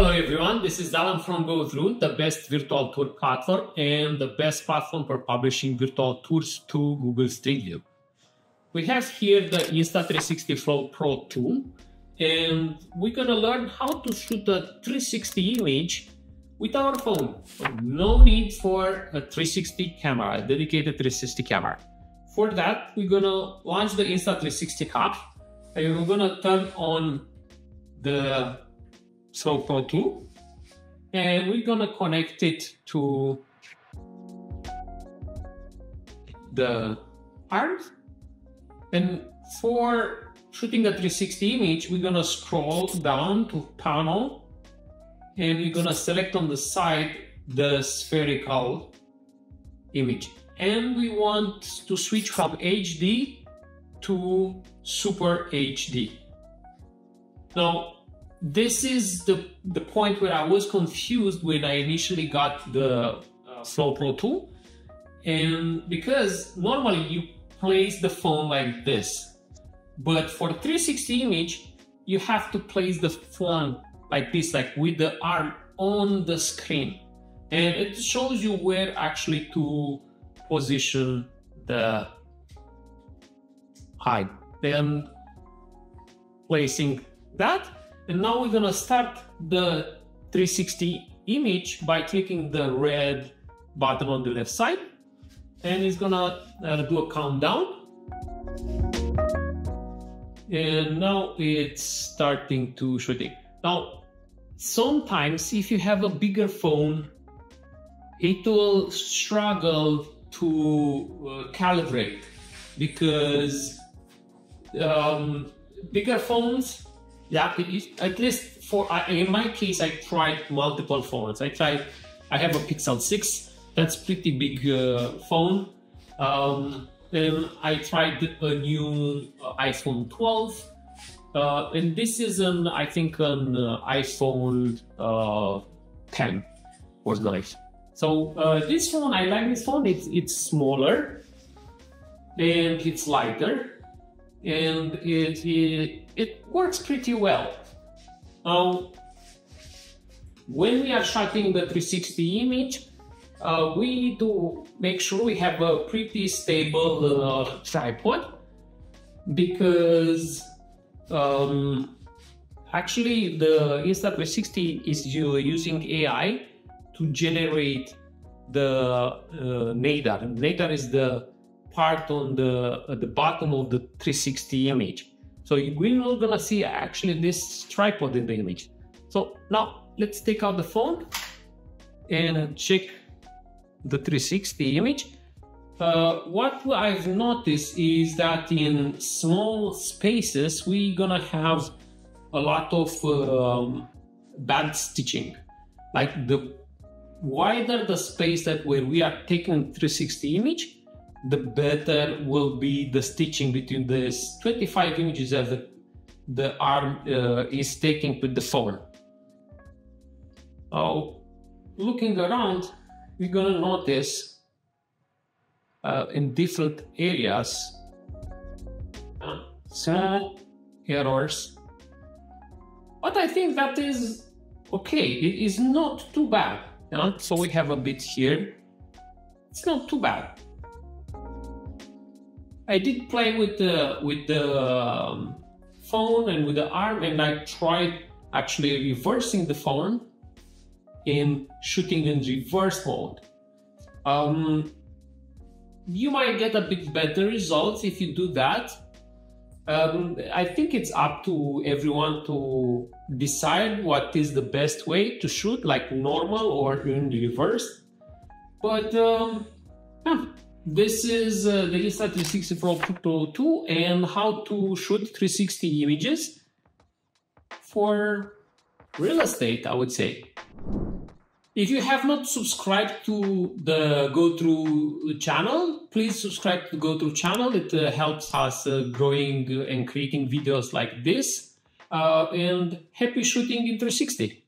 Hello everyone, this is Alan from GoThru, the best virtual tour platform and the best platform for publishing virtual tours to Google Street View. We have here the Insta360 Flow Pro 2 and we're gonna learn how to shoot a 360 image with our phone. No need for a 360 camera, a dedicated 360 camera. For that, we're gonna launch the Insta360 app and we're gonna turn on the Flow Pro 2 and we're gonna connect it to the arms and for shooting a 360 image we're gonna scroll down to panel and we're gonna select on the side the spherical image. And we want to switch from HD to Super HD now this is the, the point where I was confused when I initially got the uh, Flow Pro 2. And because normally you place the phone like this, but for 360 image, you have to place the phone like this, like with the arm on the screen. And it shows you where actually to position the height. Then placing that and now we're gonna start the 360 image by clicking the red button on the left side. And it's gonna uh, do a countdown. And now it's starting to shooting. Now, sometimes if you have a bigger phone, it will struggle to uh, calibrate because um, bigger phones yeah, at least for in my case, I tried multiple phones. I tried. I have a Pixel 6. That's pretty big uh, phone. Um, then I tried a new uh, iPhone 12. Uh, and this is an, I think, an uh, iPhone uh, 10 was nice. So uh, this phone, I like this phone. It's it's smaller and it's lighter and it, it, it works pretty well. Now, when we are shooting the 360 image, uh, we do make sure we have a pretty stable uh, tripod because um, actually the Insta360 is using AI to generate the uh, nadir. Nadir is the part on the at the bottom of the 360 image. So we're not gonna see actually this tripod in the image. So now let's take out the phone and check the 360 image. Uh, what I've noticed is that in small spaces, we're gonna have a lot of um, bad stitching. Like the wider the space that where we are taking 360 image, the better will be the stitching between the 25 images that the, the arm uh, is taking with the phone. Oh, looking around, we're gonna notice uh, in different areas uh, small errors, but I think that is okay. It is not too bad. So we have a bit here. It's not too bad. I did play with the with the um, phone and with the arm, and I tried actually reversing the phone in shooting in reverse mode. Um, you might get a bit better results if you do that. Um, I think it's up to everyone to decide what is the best way to shoot, like normal or in reverse. But um, yeah this is uh, the Insta360 Pro 2 and how to shoot 360 images for real estate, I would say. If you have not subscribed to the GoThru channel, please subscribe to the GoThru channel. It uh, helps us uh, growing and creating videos like this. Uh, and happy shooting in 360.